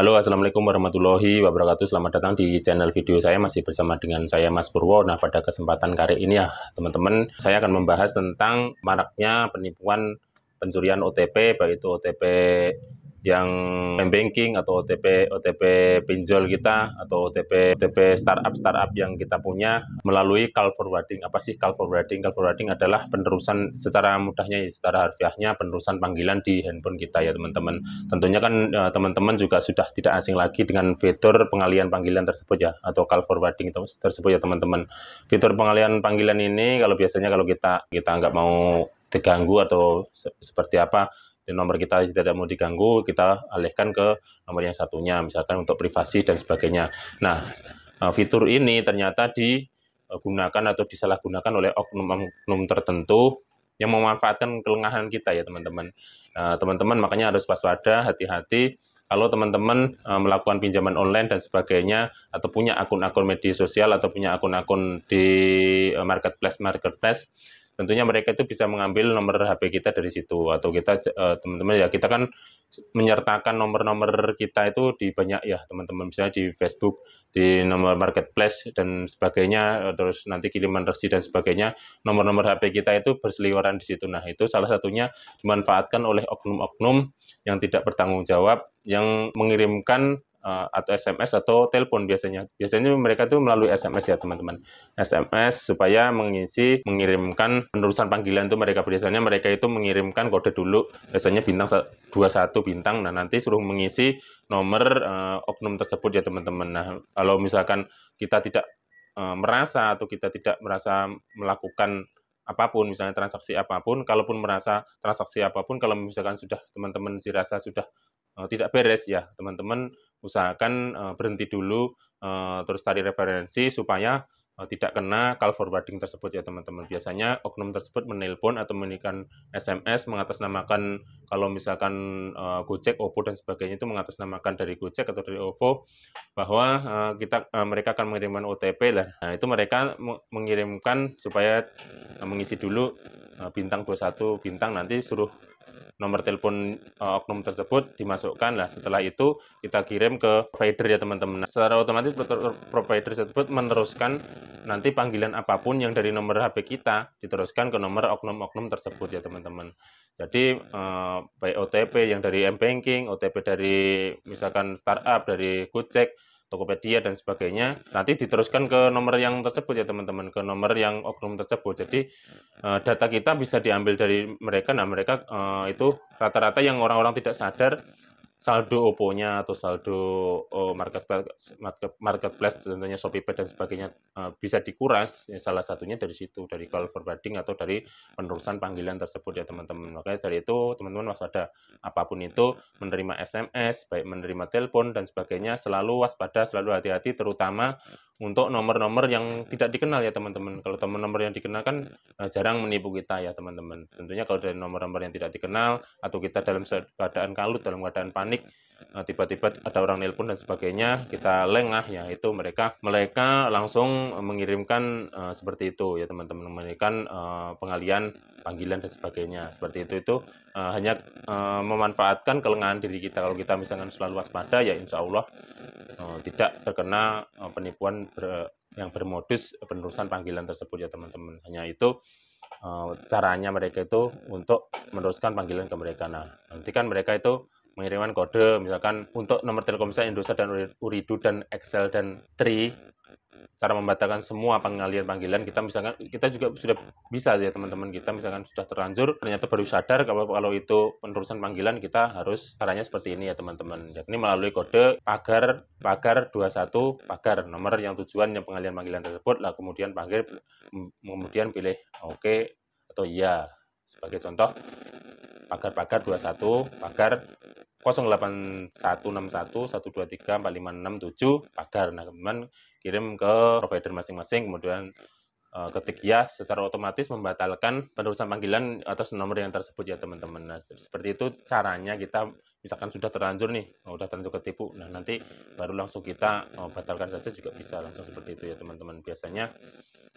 Halo, Assalamualaikum warahmatullahi wabarakatuh. Selamat datang di channel video saya. Masih bersama dengan saya Mas Purwo. Nah, pada kesempatan kali ini ya, teman-teman, saya akan membahas tentang maraknya penipuan pencurian OTP, baik itu OTP yang banking atau OTP OTP pinjol kita atau OTP OTP startup startup yang kita punya melalui call forwarding. Apa sih call forwarding? Call forwarding adalah penerusan secara mudahnya secara harfiahnya penerusan panggilan di handphone kita ya teman-teman. Tentunya kan eh, teman-teman juga sudah tidak asing lagi dengan fitur pengalian panggilan tersebut ya atau call forwarding tersebut ya teman-teman. Fitur pengalian panggilan ini kalau biasanya kalau kita kita nggak mau terganggu atau se seperti apa dan nomor kita tidak mau diganggu, kita alihkan ke nomor yang satunya, misalkan untuk privasi dan sebagainya. Nah, eh, fitur ini ternyata digunakan atau disalahgunakan oleh oknum-oknum tertentu yang memanfaatkan kelengahan kita ya teman-teman. Nah, teman-teman makanya harus waspada, hati-hati kalau teman-teman eh, melakukan pinjaman online dan sebagainya atau punya akun-akun media sosial atau punya akun-akun di eh, marketplace marketplace tentunya mereka itu bisa mengambil nomor HP kita dari situ. Atau kita uh, teman-teman ya kita kan menyertakan nomor-nomor kita itu di banyak ya teman-teman. Misalnya di Facebook di nomor marketplace dan sebagainya. Terus nanti kiriman resi dan sebagainya. Nomor-nomor HP kita itu berseliweran di situ. Nah itu salah satunya dimanfaatkan oleh oknum-oknum yang tidak bertanggung jawab yang mengirimkan uh, atau SMS atau telepon biasanya. Biasanya mereka itu melalui SMS ya teman-teman. SMS supaya mengisi mengirimkan penerusan panggilan itu mereka biasanya mereka itu mengirimkan kode dulu biasanya bintang 21 bintang nah nanti suruh mengisi nomor uh, oknum tersebut ya teman-teman. Nah, kalau misalkan kita tidak uh, merasa atau kita tidak merasa melakukan apa pun, misalnya transaksi apa pun, kalaupun merasa transaksi apa pun, kalau misalkan sudah teman-teman dirasa sudah uh, tidak beres ya teman-teman usahakan uh, berhenti dulu uh, terus cari referensi supaya uh, tidak kena call forwarding tersebut ya teman-teman. Biasanya oknum tersebut menelpon atau memberikan SMS mengatasnamakan kalau misalkan uh, Gojek, Oppo dan sebagainya itu mengatasnamakan dari Gojek atau dari Oppo bahwa uh, kita uh, mereka akan mengirimkan OTP lah. Nah itu mereka mengirimkan supaya uh, mengisi dulu uh, bintang 21 bintang nanti suruh nomor telepon uh, oknum tersebut dimasukkan lah setelah itu kita kirim ke provider ya teman-teman. Nah, secara otomatis provider tersebut meneruskan nanti panggilan apa pun yang dari nomor HP kita diteruskan ke nomor oknum-oknum tersebut ya teman-teman. Jadi uh, baik OTP yang dari M-Banking, OTP dari misalkan startup, dari Gojek, Tokopedia dan sebagainya nanti diteruskan ke nomor yang tersebut ya teman-teman ke nomor yang oknum tersebut. Jadi uh, data kita bisa diambil dari mereka. Nah mereka uh, itu rata-rata yang orang-orang tidak sadar saldo Oppo-nya atau saldo oh, marketplace, marketplace tentunya Shopee dan sebagainya uh, bisa dikuras ya, salah satunya dari situ dari call forwarding atau dari penerusan panggilan tersebut ya teman-teman. Makanya dari itu teman-teman waspada apa pun itu menerima SMS baik menerima telepon dan sebagainya selalu waspada selalu hati-hati terutama untuk nomor-nomor yang tidak dikenal ya teman-teman. Kalau nomor-nomor yang dikenal kan uh, jarang menipu kita ya teman-teman. Tentunya kalau dari nomor-nomor yang tidak dikenal atau kita dalam keadaan kalut, dalam keadaan panik, tiba tiba-tiba ada orang nelpon dan sebagainya, kita lengah ya itu mereka mereka langsung mengirimkan uh, seperti itu ya teman-teman, mengirimkan uh, pengalian panggilan dan sebagainya. Seperti itu itu uh, hanya memanfaatkan kelengahan diri kita. Kalau kita misalkan selalu waspada ya insya Allah tidak terkena uh, penipuan ber, yang bermodus penerusan panggilan tersebut ya teman-teman. Hanya itu uh, caranya mereka itu untuk meneruskan panggilan ke mereka. Nah, nanti kan mereka itu mengirimkan kode misalkan untuk nomor Telkomsel Indosat dan Uridu dan Excel dan Tri cara membatalkan semua pengalian panggilan kita misalkan kita juga sudah bisa ya teman-teman kita misalkan sudah terlanjur ternyata baru sadar kalau kalau itu penerusan panggilan kita harus caranya seperti ini ya teman-teman. Yakni melalui kode pagar pagar 21 pagar nomor yang tujuan yang pengalian panggilan tersebut lah kemudian panggil kemudian pilih oke okay atau iya. Sebagai contoh pagar-pagar 21 pagar 081611234567 pagar nah kemudian kirim ke provider masing-masing, kemudian uh, ketik ya secara otomatis membatalkan penerusan panggilan atas nomor yang tersebut ya teman-teman. Nah, seperti itu caranya kita misalkan sudah terlanjur nih, oh, sudah terlanjur ketipu. Nah, nanti baru langsung kita oh, batalkan saja juga bisa langsung seperti itu ya teman-teman. Biasanya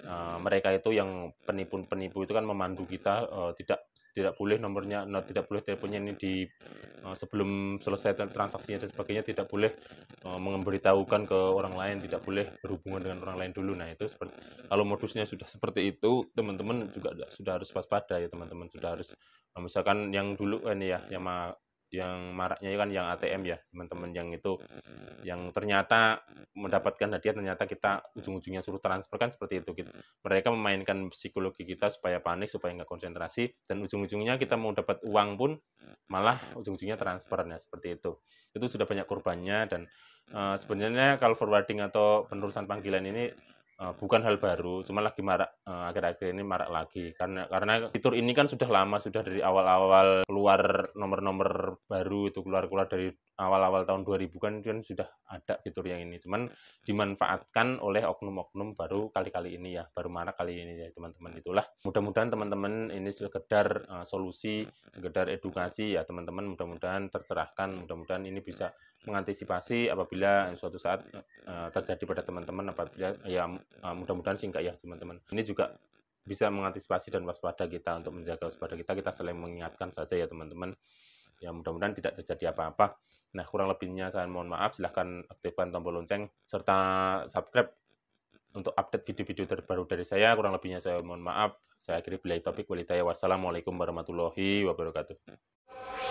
uh, mereka itu yang penipu-penipu itu kan memandu kita uh, tidak tidak boleh nomornya no, tidak boleh teleponnya ini di uh, sebelum selesai transaksinya dan sebagainya tidak boleh uh, memberitahukan ke orang lain tidak boleh berhubungan dengan orang lain dulu. Nah itu seperti kalau modusnya sudah seperti itu teman-teman juga sudah harus waspada ya teman-teman. Sudah harus misalkan yang dulu ini ya yang yang maraknya kan yang ATM ya teman-teman yang itu yang ternyata mendapatkan hadiah ternyata kita ujung-ujungnya suruh transfer kan seperti itu gitu. mereka memainkan psikologi kita supaya panik supaya nggak konsentrasi dan ujung-ujungnya kita mau dapat uang pun malah ujung-ujungnya transfernya seperti itu itu sudah banyak korbannya dan uh, sebenarnya kalau forwarding atau penerusan panggilan ini Uh, bukan hal baru, cuma lagi marak uh, akhir-akhir ini marak lagi. Karena karena fitur ini kan sudah lama sudah dari awal-awal keluar nomor-nomor baru itu keluar-keluar dari awal-awal tahun 2000 kan kan sudah ada fitur yang ini, cuman dimanfaatkan oleh oknum-oknum baru kali-kali ini ya, baru marak kali ini ya teman-teman. Itulah. Mudah-mudahan teman-teman ini sekedar uh, solusi, sekedar edukasi ya teman-teman, mudah-mudahan tercerahkan, mudah-mudahan ini bisa mengantisipasi apabila suatu saat uh, terjadi pada teman-teman apabila ya uh, mudah-mudahan singkat ya teman-teman. Ini juga bisa mengantisipasi dan waspada kita untuk menjaga waspada kita. Kita saling mengingatkan saja ya teman-teman. Ya mudah-mudahan tidak terjadi apa-apa. Nah kurang lebihnya saya mohon maaf. Silahkan aktifkan tombol lonceng serta subscribe untuk update video-video terbaru dari saya. Kurang lebihnya saya mohon maaf. Saya akhiri bila topik walidaya. Wassalamualaikum warahmatullahi wabarakatuh